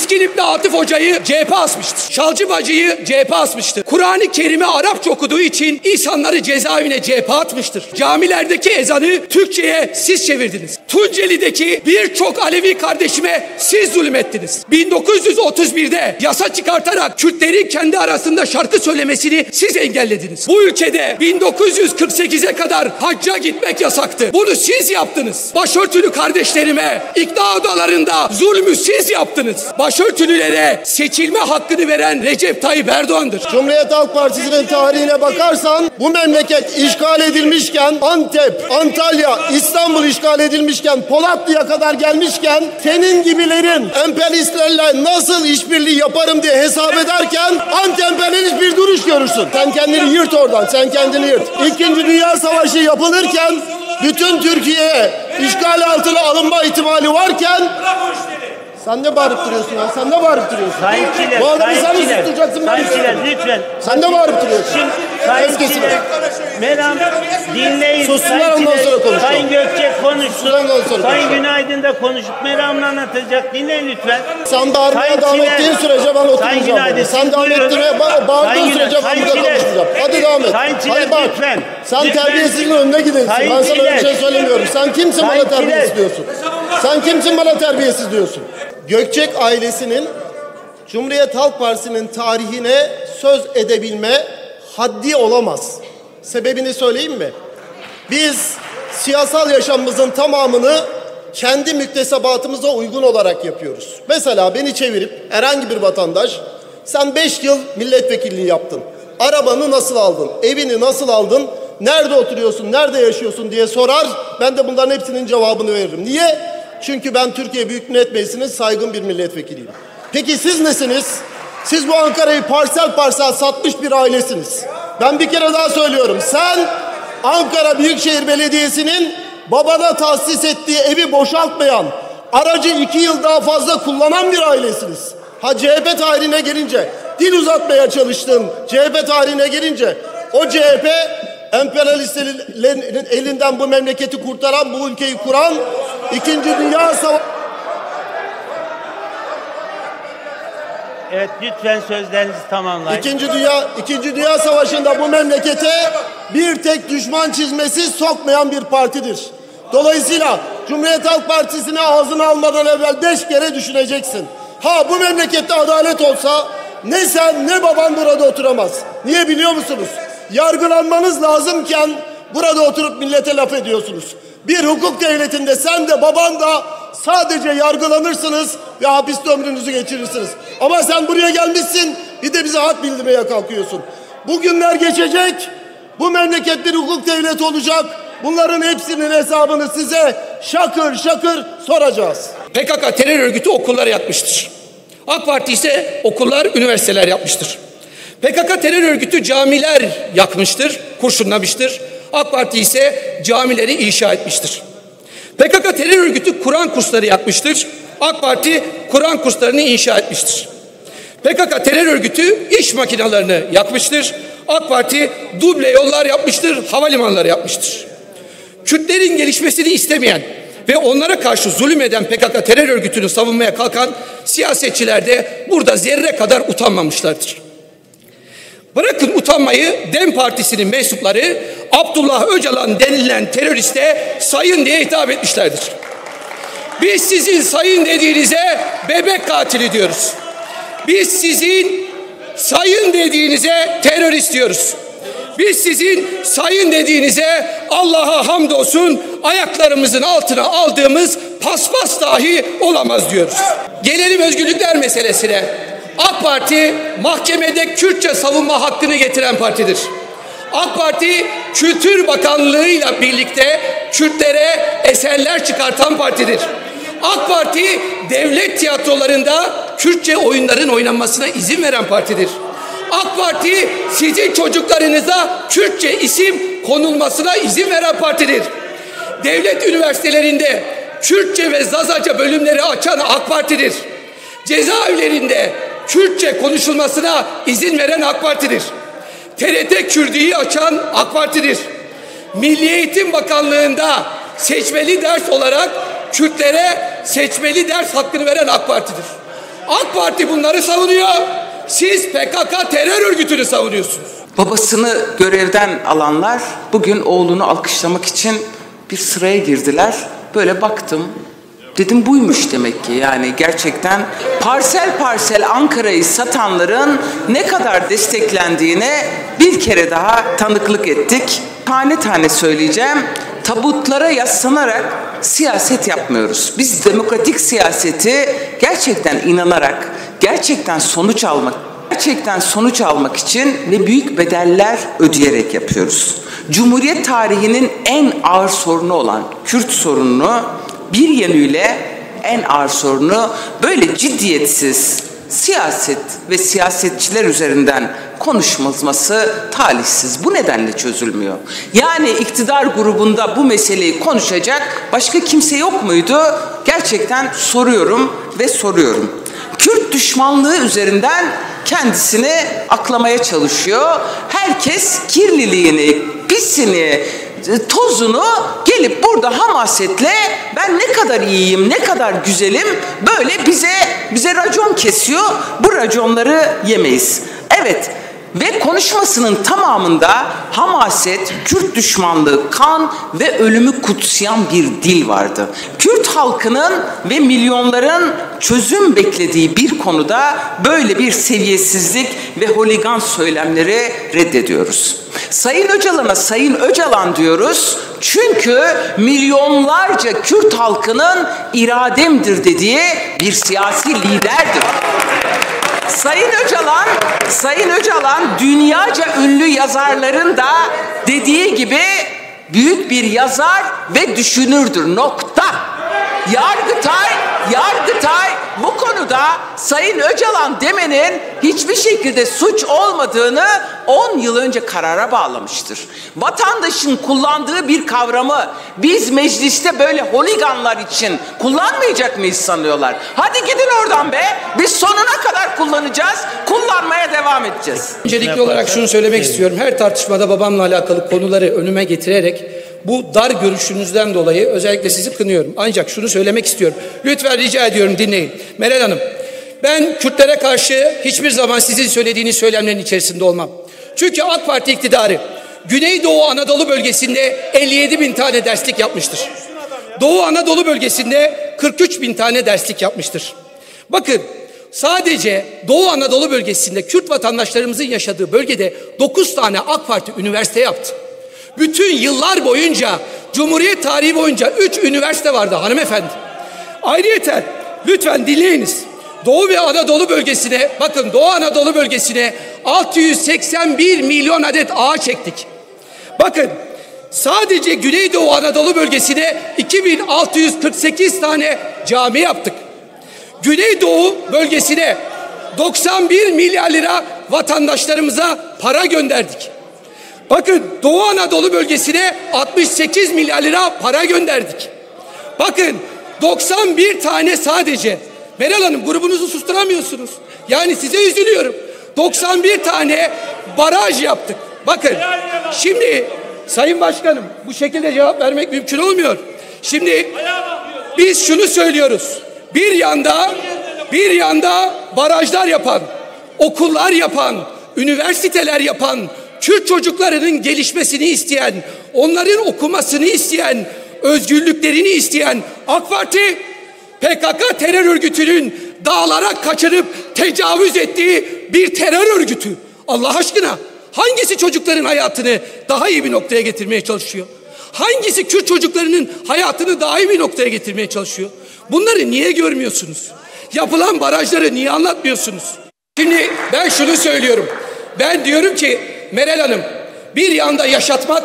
Miskin İbni Atıf Hoca'yı CHP asmıştır. Şalcı Bacı'yı CHP asmıştır. Kur'an-ı Kerim'i Arapça okuduğu için insanları cezaevine CHP atmıştır. Camilerdeki ezanı Türkçe'ye siz çevirdiniz. Tunceli'deki birçok Alevi kardeşime siz zulmettiniz. 1931'de yasa çıkartarak Kürtlerin kendi arasında şarkı söylemesini siz engellediniz. Bu ülkede 1948'e kadar hacca gitmek yasaktı. Bunu siz yaptınız. Başörtülü kardeşlerime ikna odalarında zulmü siz yaptınız. Başörtülülere seçilme hakkını veren Recep Tayyip Erdoğan'dır. Cumhuriyet Halk Partisi'nin tarihine bakarsan bu memleket işgal edilmişken Antep, Antalya, İstanbul işgal edilmişken Polatlı'ya kadar gelmişken senin gibilerin emperyalistlerle nasıl işbirliği yaparım diye hesap ederken anti-emperyalist bir duruş görürsün. Sen kendini yırt oradan, sen kendini yırt. İkinci Dünya Savaşı yapılırken bütün Türkiye işgal altına alınma ihtimali varken sen ne bağırıp duruyorsun ya? Sen ne bağırıp duruyorsun? Sayın Çiler, Bu adamı sen mi Sayın susturacaksın ben Sayın Çiler susturacağım? lütfen. Sen ne bağırıp duruyorsun? Şimdi Sayın Eskisi Çiler, Meram dinleyin. Sussunlar, Sayın ondan Çiler, sonra konuşalım. Sayın Gökçe konuşsun. Sussunlar, ondan sonra Sayın konuşalım. Günaydın da konuşup Meram'la anlatacak. Dinleyin lütfen. Sen bağırmaya Sayın devam Çiler, ettiğin sürece ben Sayın oturmayacağım. Günaydın, burada. Sen siz devam buyurun. ettirmeye ba- bağırdığın Sayın sürece ben Sayın burada Çiler. konuşmayacağım. Hadi devam et. Sayın Çiler, Hadi bak. lütfen. Sen Lütfen. terbiyesizliğin önüne gidiyorsun. Sayın Ben sana öyle bir Çiler. şey söylemiyorum. Sen kimsin Sayın bana terbiyesiz Çiler. diyorsun? Sen kimsin bana terbiyesiz diyorsun? Gökçek ailesinin Cumhuriyet Halk Partisi'nin tarihine söz edebilme haddi olamaz. Sebebini söyleyeyim mi? Biz siyasal yaşamımızın tamamını kendi müktesebatımıza uygun olarak yapıyoruz. Mesela beni çevirip herhangi bir vatandaş sen 5 yıl milletvekilliği yaptın. Arabanı nasıl aldın? Evini nasıl aldın? Nerede oturuyorsun? Nerede yaşıyorsun diye sorar. Ben de bunların hepsinin cevabını veririm. Niye? Çünkü ben Türkiye Büyük Millet Meclisi'nin saygın bir milletvekiliyim. Peki siz nesiniz? Siz bu Ankara'yı parsel parsel satmış bir ailesiniz. Ben bir kere daha söylüyorum. Sen Ankara Büyükşehir Belediyesi'nin babana tahsis ettiği evi boşaltmayan, aracı iki yıl daha fazla kullanan bir ailesiniz. Ha CHP tarihine gelince, dil uzatmaya çalıştın CHP tarihine gelince, o CHP emperyalistlerin elinden bu memleketi kurtaran, bu ülkeyi kuran, İkinci Dünya Savaşı... Evet lütfen sözlerinizi tamamlayın. İkinci Dünya İkinci Dünya Savaşı'nda bu memlekete bir tek düşman çizmesi sokmayan bir partidir. Dolayısıyla Cumhuriyet Halk Partisi'ne ağzını almadan evvel beş kere düşüneceksin. Ha bu memlekette adalet olsa ne sen ne baban burada oturamaz. Niye biliyor musunuz? Yargılanmanız lazımken burada oturup millete laf ediyorsunuz. Bir hukuk devletinde sen de baban da sadece yargılanırsınız ve hapiste ömrünüzü geçirirsiniz. Ama sen buraya gelmişsin bir de bize hak bildirmeye kalkıyorsun. Bu günler geçecek. Bu memleket bir hukuk devleti olacak. Bunların hepsinin hesabını size şakır şakır soracağız. PKK terör örgütü okullar yakmıştır. AK Parti ise okullar, üniversiteler yapmıştır. PKK terör örgütü camiler yakmıştır, kurşunlamıştır. AK Parti ise camileri inşa etmiştir. PKK terör örgütü Kur'an kursları yakmıştır. AK Parti Kur'an kurslarını inşa etmiştir. PKK terör örgütü iş makinalarını yakmıştır. AK Parti duble yollar yapmıştır, havalimanları yapmıştır. Kürtlerin gelişmesini istemeyen ve onlara karşı zulüm eden PKK terör örgütünü savunmaya kalkan siyasetçiler de burada zerre kadar utanmamışlardır. Bırakın utanmayı DEM Partisi'nin mensupları Abdullah Öcalan denilen teröriste sayın diye hitap etmişlerdir. Biz sizin sayın dediğinize bebek katili diyoruz. Biz sizin sayın dediğinize terörist diyoruz. Biz sizin sayın dediğinize Allah'a hamdolsun ayaklarımızın altına aldığımız paspas dahi olamaz diyoruz. Gelelim özgürlükler meselesine. AK Parti mahkemede Kürtçe savunma hakkını getiren partidir. AK Parti Kültür Bakanlığı'yla birlikte Kürtlere eserler çıkartan partidir. AK Parti devlet tiyatrolarında Kürtçe oyunların oynanmasına izin veren partidir. AK Parti sizin çocuklarınıza Kürtçe isim konulmasına izin veren partidir. Devlet üniversitelerinde Kürtçe ve Zazaca bölümleri açan AK Parti'dir. Cezaevlerinde Kürtçe konuşulmasına izin veren AK Parti'dir. TRT Kürdi'yi açan AK Parti'dir. Milli Eğitim Bakanlığı'nda seçmeli ders olarak Kürtlere seçmeli ders hakkını veren AK Parti'dir. AK Parti bunları savunuyor. Siz PKK terör örgütünü savunuyorsunuz. Babasını görevden alanlar bugün oğlunu alkışlamak için bir sıraya girdiler. Böyle baktım. Dedim buymuş demek ki yani gerçekten parsel parsel Ankara'yı satanların ne kadar desteklendiğine bir kere daha tanıklık ettik. Tane tane söyleyeceğim. Tabutlara yaslanarak siyaset yapmıyoruz. Biz demokratik siyaseti gerçekten inanarak, gerçekten sonuç almak gerçekten sonuç almak için ve büyük bedeller ödeyerek yapıyoruz. Cumhuriyet tarihinin en ağır sorunu olan Kürt sorununu bir yönüyle en ağır sorunu böyle ciddiyetsiz siyaset ve siyasetçiler üzerinden konuşulması talihsiz. Bu nedenle çözülmüyor. Yani iktidar grubunda bu meseleyi konuşacak başka kimse yok muydu? Gerçekten soruyorum ve soruyorum. Kürt düşmanlığı üzerinden kendisini aklamaya çalışıyor. Herkes kirliliğini, pisini, tozunu gelip burada hamasetle ben ne kadar iyiyim, ne kadar güzelim böyle bize bize racon kesiyor. Bu raconları yemeyiz. Evet, ve konuşmasının tamamında hamaset, Kürt düşmanlığı, kan ve ölümü kutsayan bir dil vardı. Kürt halkının ve milyonların çözüm beklediği bir konuda böyle bir seviyesizlik ve holigan söylemleri reddediyoruz. Sayın Öcalan'a Sayın Öcalan diyoruz çünkü milyonlarca Kürt halkının irademdir dediği bir siyasi liderdir. Sayın Öcalan, Sayın Öcalan dünyaca ünlü yazarların da dediği gibi büyük bir yazar ve düşünürdür. Nokta. Yargıtay, Yargıtay bu konuda Sayın Öcalan demenin hiçbir şekilde suç olmadığını 10 yıl önce karara bağlamıştır. Vatandaşın kullandığı bir kavramı biz mecliste böyle holiganlar için kullanmayacak mıyız sanıyorlar? Hadi gidin oradan be. Biz sonuna kadar kullanacağız. Kullanmaya devam edeceğiz. Öncelikli olarak şunu söylemek istiyorum. Her tartışmada babamla alakalı konuları önüme getirerek bu dar görüşünüzden dolayı özellikle sizi kınıyorum. Ancak şunu söylemek istiyorum. Lütfen rica ediyorum dinleyin. Meral Hanım, ben Kürtlere karşı hiçbir zaman sizin söylediğiniz söylemlerin içerisinde olmam. Çünkü AK Parti iktidarı Güneydoğu Anadolu bölgesinde 57 bin tane derslik yapmıştır. Doğu Anadolu bölgesinde 43 bin tane derslik yapmıştır. Bakın sadece Doğu Anadolu bölgesinde Kürt vatandaşlarımızın yaşadığı bölgede 9 tane AK Parti üniversite yaptı. Bütün yıllar boyunca Cumhuriyet tarihi boyunca 3 üniversite vardı hanımefendi. Ayrıyeten lütfen dinleyiniz. Doğu ve Anadolu bölgesine bakın Doğu Anadolu bölgesine 681 milyon adet ağaç çektik. Bakın sadece Güneydoğu Anadolu bölgesine 2648 tane cami yaptık. Güneydoğu bölgesine 91 milyar lira vatandaşlarımıza para gönderdik. Bakın Doğu Anadolu bölgesine 68 milyar lira para gönderdik. Bakın 91 tane sadece Meral Hanım grubunuzu susturamıyorsunuz. Yani size üzülüyorum. 91 tane baraj yaptık. Bakın şimdi Sayın Başkanım bu şekilde cevap vermek mümkün olmuyor. Şimdi biz şunu söylüyoruz. Bir yanda bir yanda barajlar yapan, okullar yapan, üniversiteler yapan, Kürt çocuklarının gelişmesini isteyen, onların okumasını isteyen, özgürlüklerini isteyen AK Parti PKK terör örgütünün dağlara kaçırıp tecavüz ettiği bir terör örgütü. Allah aşkına hangisi çocukların hayatını daha iyi bir noktaya getirmeye çalışıyor? Hangisi Kürt çocuklarının hayatını daha iyi bir noktaya getirmeye çalışıyor? Bunları niye görmüyorsunuz? Yapılan barajları niye anlatmıyorsunuz? Şimdi ben şunu söylüyorum. Ben diyorum ki Meral Hanım bir yanda yaşatmak,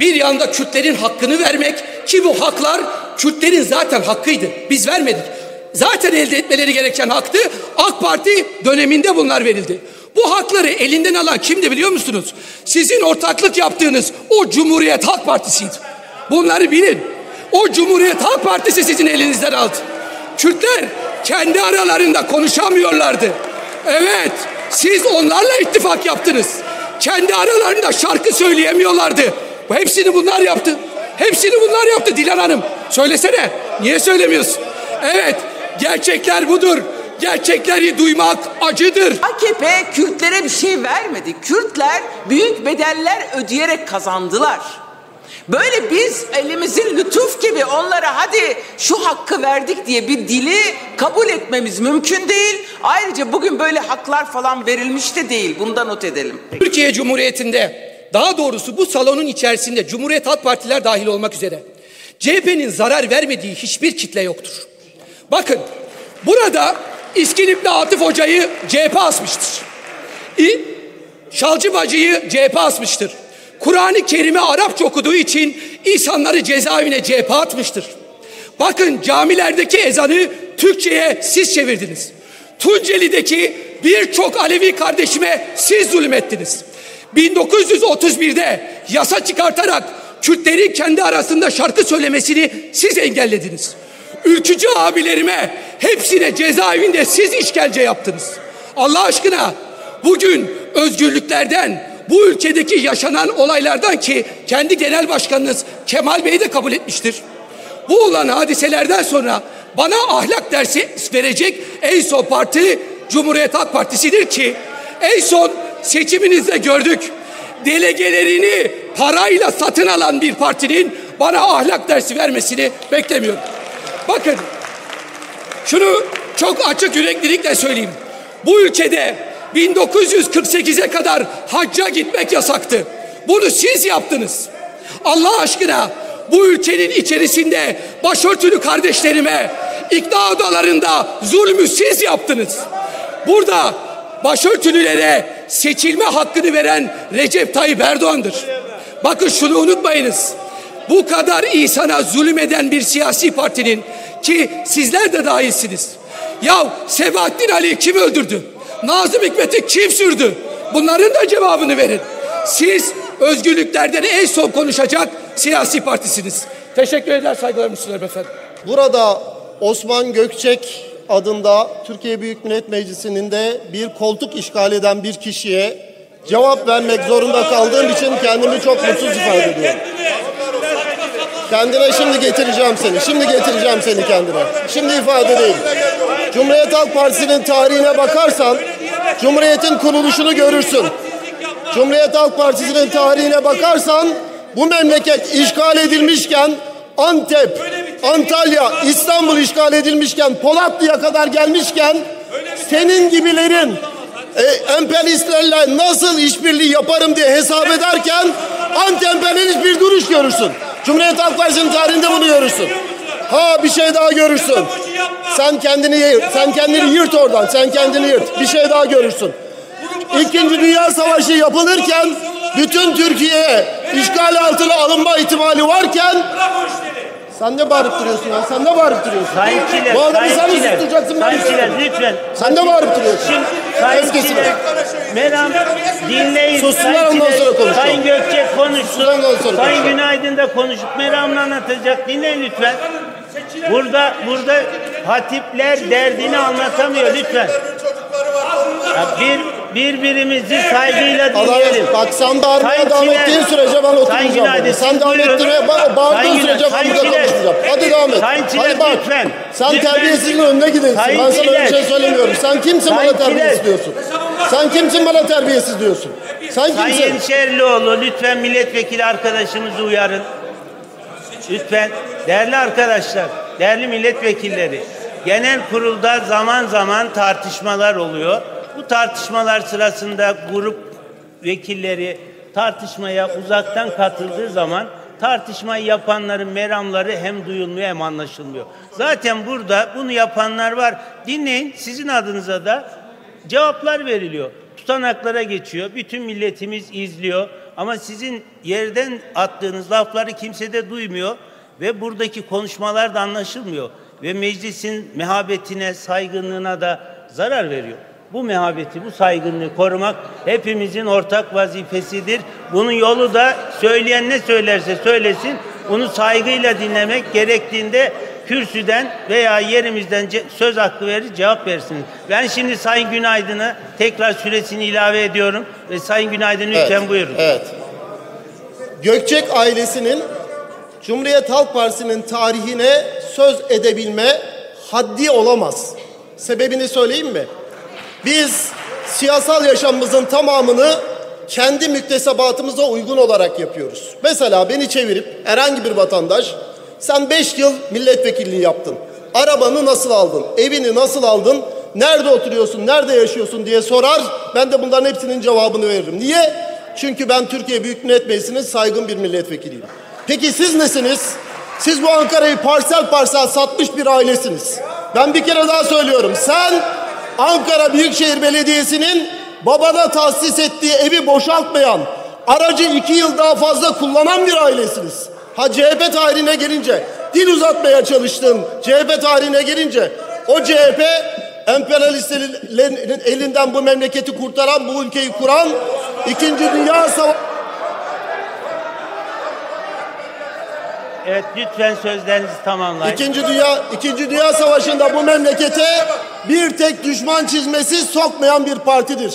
bir yanda Kürtlerin hakkını vermek ki bu haklar Kürtlerin zaten hakkıydı. Biz vermedik. Zaten elde etmeleri gereken haktı. AK Parti döneminde bunlar verildi. Bu hakları elinden alan kimdi biliyor musunuz? Sizin ortaklık yaptığınız o Cumhuriyet Halk Partisi'ydi. Bunları bilin. O Cumhuriyet Halk Partisi sizin elinizden aldı. Kürtler kendi aralarında konuşamıyorlardı. Evet, siz onlarla ittifak yaptınız. Kendi aralarında şarkı söyleyemiyorlardı. Bu hepsini bunlar yaptı. Hepsini bunlar yaptı Dilan Hanım. Söylesene. Niye söylemiyorsun? Evet, gerçekler budur. Gerçekleri duymak acıdır. AKP Kürtlere bir şey vermedi. Kürtler büyük bedeller ödeyerek kazandılar. Böyle biz elimizin lütuf gibi onlara hadi şu hakkı verdik diye bir dili kabul etmemiz mümkün değil. Ayrıca bugün böyle haklar falan verilmiş de değil. Bunu da not edelim. Türkiye Cumhuriyeti'nde daha doğrusu bu salonun içerisinde Cumhuriyet Halk Partiler dahil olmak üzere CHP'nin zarar vermediği hiçbir kitle yoktur. Bakın burada İskilipli Atıf Hoca'yı CHP asmıştır. Şalcı Bacı'yı CHP asmıştır. Kur'an-ı Kerim'i Arapça okuduğu için insanları cezaevine CHP atmıştır. Bakın camilerdeki ezanı Türkçe'ye siz çevirdiniz. Tunceli'deki birçok Alevi kardeşime siz zulmettiniz. 1931'de yasa çıkartarak Kürtleri kendi arasında şarkı söylemesini siz engellediniz. Ülkücü abilerime hepsine cezaevinde siz işkence yaptınız. Allah aşkına bugün özgürlüklerden, bu ülkedeki yaşanan olaylardan ki kendi genel başkanınız Kemal Bey de kabul etmiştir. Bu olan hadiselerden sonra bana ahlak dersi verecek en son parti Cumhuriyet Halk Partisi'dir ki en son seçiminizde gördük. Delegelerini parayla satın alan bir partinin bana ahlak dersi vermesini beklemiyorum. Bakın şunu çok açık yüreklilikle söyleyeyim. Bu ülkede 1948'e kadar hacca gitmek yasaktı. Bunu siz yaptınız. Allah aşkına bu ülkenin içerisinde başörtülü kardeşlerime ikna odalarında zulmü siz yaptınız. Burada başörtülülere seçilme hakkını veren Recep Tayyip Erdoğan'dır. Bakın şunu unutmayınız. Bu kadar insana zulmeden bir siyasi partinin ki sizler de dahilsiniz. Ya Sebahattin Ali kim öldürdü? Nazım Hikmet'i kim sürdü? Bunların da cevabını verin. Siz özgürlüklerden en son konuşacak siyasi partisiniz. Teşekkür eder saygılarımı sunuyorum efendim. Burada Osman Gökçek adında Türkiye Büyük Millet Meclisi'nin de bir koltuk işgal eden bir kişiye cevap vermek zorunda kaldığım için kendimi çok mutsuz ifade ediyorum. Kendine şimdi getireceğim seni. Şimdi getireceğim seni kendine. Şimdi ifade değil. Cumhuriyet Halk Partisi'nin tarihine bakarsan Cumhuriyet'in kuruluşunu görürsün. Cumhuriyet Halk Partisi'nin tarihine bakarsan bu memleket işgal edilmişken Antep, Antalya, İstanbul işgal edilmişken Polatlı'ya kadar gelmişken senin gibilerin e, emperyalistlerle nasıl işbirliği yaparım diye hesap ederken anti-emperyalist bir duruş görürsün. Cumhuriyet Halk Partisi'nin tarihinde bunu görürsün. Ha bir şey daha görürsün. Sen kendini sen kendini yırt oradan. Sen kendini yırt. Bir şey daha görürsün. İkinci Dünya Savaşı yapılırken bütün Türkiye'ye işgal altına alınma ihtimali varken sen ne bağırıp duruyorsun ya? Sen ne bağırıp duruyorsun? Sayın Çiler, Bu adamı sen mi susturacaksın? ben Sayın mi Çiler susturacağım? lütfen. Sen ne bağırıp duruyorsun? Şimdi Sayın Kes kesime. Çiler, Meram dinleyin. Sussunlar, Sayın ondan sonra konuşalım. Sayın ondan sonra Sayın konuşalım. Günaydın da konuşup Meram'la anlatacak. Dinleyin lütfen. Burada burada hatipler derdini anlatamıyor lütfen. Ya bir birbirimizi saygıyla dinleyelim. Bak sen bağırmaya devam ettiğin sürece ben oturacağım. Sen devam ettirmeye ba- bağırdığın sürece ben burada konuşacağım. Hadi devam et. Hadi bak. lütfen. Sen terbiyesizliğin önüne gidiyorsun. Ben sana öyle şey söylemiyorum. Sen kimsin bana terbiyesiz diyorsun? Sen kimsin bana terbiyesiz diyorsun? Sen kimsin? Sayın Şerlioğlu lütfen milletvekili arkadaşımızı uyarın. Lütfen değerli arkadaşlar, değerli milletvekilleri. Genel kurulda zaman zaman tartışmalar oluyor. Bu tartışmalar sırasında grup vekilleri tartışmaya uzaktan katıldığı zaman tartışmayı yapanların meramları hem duyulmuyor hem anlaşılmıyor. Zaten burada bunu yapanlar var. Dinleyin sizin adınıza da cevaplar veriliyor. Tutanaklara geçiyor. Bütün milletimiz izliyor. Ama sizin yerden attığınız lafları kimse de duymuyor ve buradaki konuşmalar da anlaşılmıyor ve meclisin mehabetine, saygınlığına da zarar veriyor. Bu mehabeti, bu saygınlığı korumak hepimizin ortak vazifesidir. Bunun yolu da söyleyen ne söylerse söylesin, bunu saygıyla dinlemek gerektiğinde kürsüden veya yerimizden söz hakkı verir, cevap versiniz. Ben şimdi Sayın Günaydın'ı tekrar süresini ilave ediyorum ve Sayın Günaydın lütfen buyurun. Evet. Gökçek ailesinin Cumhuriyet Halk Partisi'nin tarihine söz edebilme haddi olamaz. Sebebini söyleyeyim mi? Biz siyasal yaşamımızın tamamını kendi müktesebatımıza uygun olarak yapıyoruz. Mesela beni çevirip herhangi bir vatandaş sen 5 yıl milletvekilliği yaptın. Arabanı nasıl aldın? Evini nasıl aldın? Nerede oturuyorsun? Nerede yaşıyorsun diye sorar. Ben de bunların hepsinin cevabını veririm. Niye? Çünkü ben Türkiye Büyük Millet Meclisi'nin saygın bir milletvekiliyim. Peki siz nesiniz? Siz bu Ankara'yı parsel parsel satmış bir ailesiniz. Ben bir kere daha söylüyorum. Sen Ankara Büyükşehir Belediyesi'nin babana tahsis ettiği evi boşaltmayan, aracı iki yıl daha fazla kullanan bir ailesiniz. Ha CHP tarihine gelince, dil uzatmaya çalıştın CHP tarihine gelince, o CHP emperyalistlerin elinden bu memleketi kurtaran, bu ülkeyi kuran, İkinci Dünya Savaşı... Evet lütfen sözlerinizi tamamlayın. İkinci Dünya İkinci Dünya Savaşı'nda bu memlekete bir tek düşman çizmesi sokmayan bir partidir.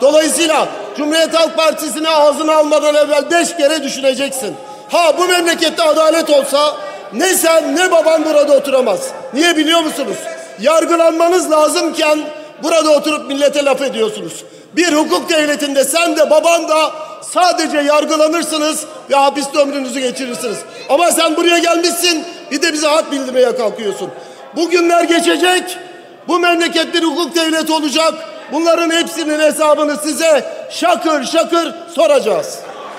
Dolayısıyla Cumhuriyet Halk Partisi'ni ağzına almadan evvel beş kere düşüneceksin. Ha bu memlekette adalet olsa ne sen ne baban burada oturamaz. Niye biliyor musunuz? Yargılanmanız lazımken burada oturup millete laf ediyorsunuz. Bir hukuk devletinde sen de baban da sadece yargılanırsınız ve hapiste ömrünüzü geçirirsiniz. Ama sen buraya gelmişsin bir de bize hak bildirmeye kalkıyorsun. Bu günler geçecek. Bu memleket bir hukuk devleti olacak. Bunların hepsinin hesabını size şakır şakır soracağız.